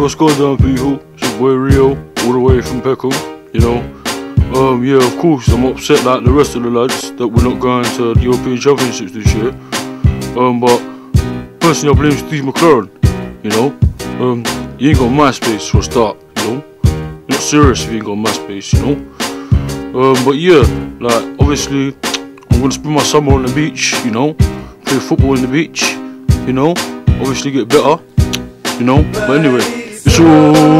what's going down people? It's your boy Rio, all the way from Peckham, you know. Um, yeah, of course, I'm upset like the rest of the lads that we're not going to the European Championships this year. Um, but personally, I blame Steve McClaren, you know. Um, he ain't got MySpace for a start, you know. You're not serious if you ain't got MySpace, you know. Um, but yeah, like, obviously, I'm gonna spend my summer on the beach, you know. Play football on the beach, you know. Obviously, get better, you know. But anyway, it's alright.